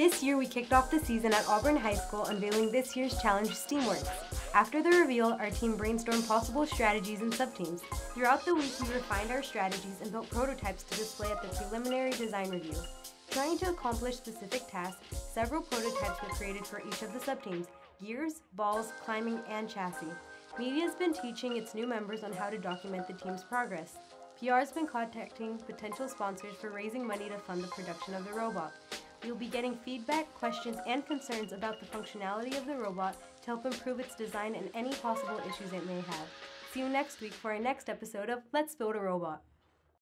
This year, we kicked off the season at Auburn High School unveiling this year's challenge, Steamworks. After the reveal, our team brainstormed possible strategies and subteams. Throughout the week, we refined our strategies and built prototypes to display at the preliminary design review. Trying to accomplish specific tasks, several prototypes were created for each of the subteams gears, balls, climbing, and chassis. Media has been teaching its new members on how to document the team's progress. PR has been contacting potential sponsors for raising money to fund the production of the robot. Will be getting feedback, questions, and concerns about the functionality of the robot to help improve its design and any possible issues it may have. See you next week for our next episode of Let's Build a Robot.